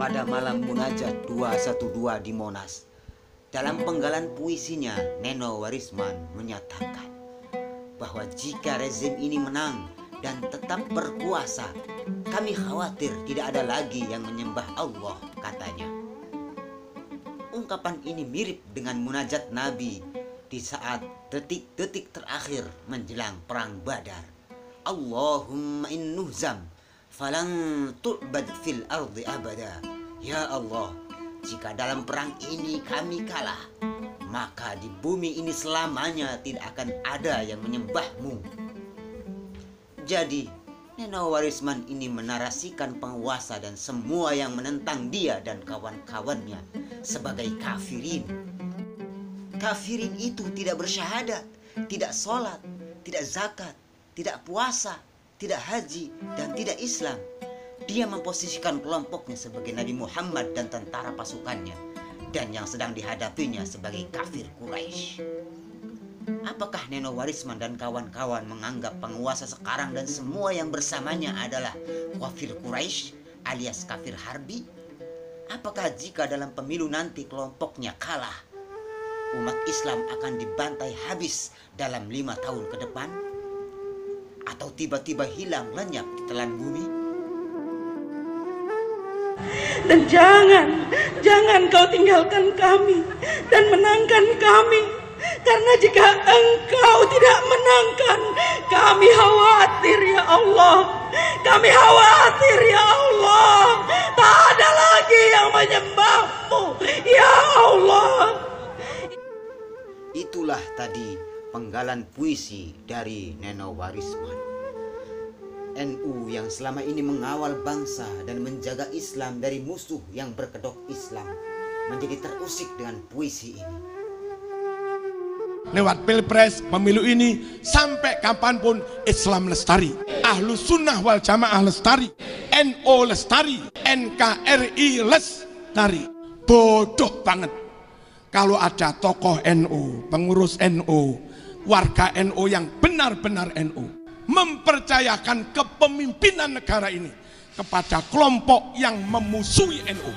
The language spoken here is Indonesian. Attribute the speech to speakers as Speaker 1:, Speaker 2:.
Speaker 1: malam munajat 212 di Monas. Dalam penggalan puisinya, Neno Warisman menyatakan bahwa jika rezim ini menang dan tetap berkuasa, kami khawatir tidak ada lagi yang menyembah Allah, katanya. Ungkapan ini mirip dengan munajat Nabi di saat detik-detik terakhir menjelang perang Badar. Allahumma innuhzam falan tu'bad fil ardi abada. Ya Allah, jika dalam perang ini kami kalah, maka di bumi ini selamanya tidak akan ada yang menyembahmu. Jadi, Neno Warisman ini menarasikan penguasa dan semua yang menentang dia dan kawan-kawannya sebagai kafirin. Kafirin itu tidak bersyahadat, tidak sholat, tidak zakat, tidak puasa, tidak haji, dan tidak Islam. Dia memposisikan kelompoknya sebagai Nabi Muhammad dan tentara pasukannya, dan yang sedang dihadapinya sebagai kafir Quraisy. Apakah Neno Warisman dan kawan-kawan menganggap penguasa sekarang dan semua yang bersamanya adalah kafir Quraisy alias kafir harbi? Apakah jika dalam pemilu nanti kelompoknya kalah, umat Islam akan dibantai habis dalam lima tahun ke depan? Atau tiba-tiba hilang lenyap di telan bumi?
Speaker 2: Dan jangan, jangan kau tinggalkan kami dan menangkan kami. Karena jika engkau tidak menangkan, kami khawatir ya Allah. Kami khawatir ya Allah. Tak ada lagi yang menyembahmu ya Allah.
Speaker 1: Itulah tadi penggalan puisi dari Neno Warisman. NU yang selama ini mengawal bangsa dan menjaga Islam dari musuh yang berkedok Islam menjadi terusik dengan puisi ini.
Speaker 3: Lewat pilpres pemilu ini sampai kapan pun Islam lestari. Ahlu sunnah wal jamaah lestari. NO lestari. NKRI lestari. Bodoh banget. Kalau ada tokoh NU, pengurus NU, warga NU yang benar-benar NU mempercayakan kepemimpinan negara ini kepada kelompok yang memusuhi NU.